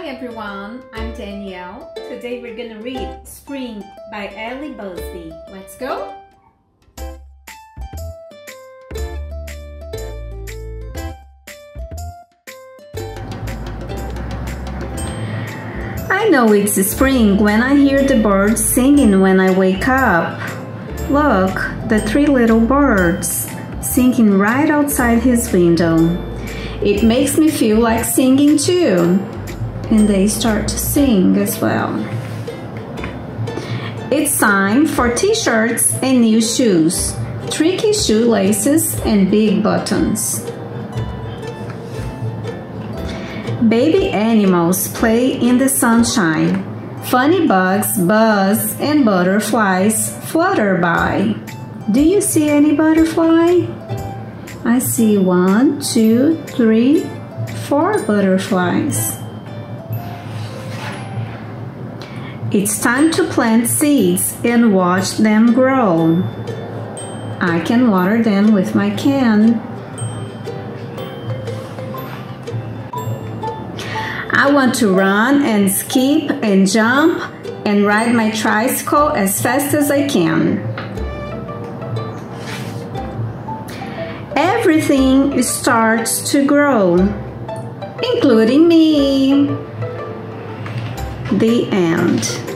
Hi everyone, I'm Danielle. Today we're gonna read Spring by Ailie Busby. Let's go! I know it's spring when I hear the birds singing when I wake up. Look, the three little birds singing right outside his window. It makes me feel like singing too. And they start to sing as well. It's time for t-shirts and new shoes, tricky shoelaces and big buttons. Baby animals play in the sunshine. Funny bugs buzz and butterflies flutter by. Do you see any butterfly? I see one, two, three, four butterflies. It's time to plant seeds and watch them grow. I can water them with my can. I want to run and skip and jump and ride my tricycle as fast as I can. Everything starts to grow, including me. The end.